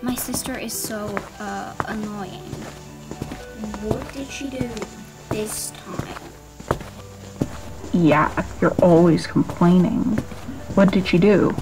My sister is so uh, annoying. What did she do this time? Yeah, you're always complaining. What did she do?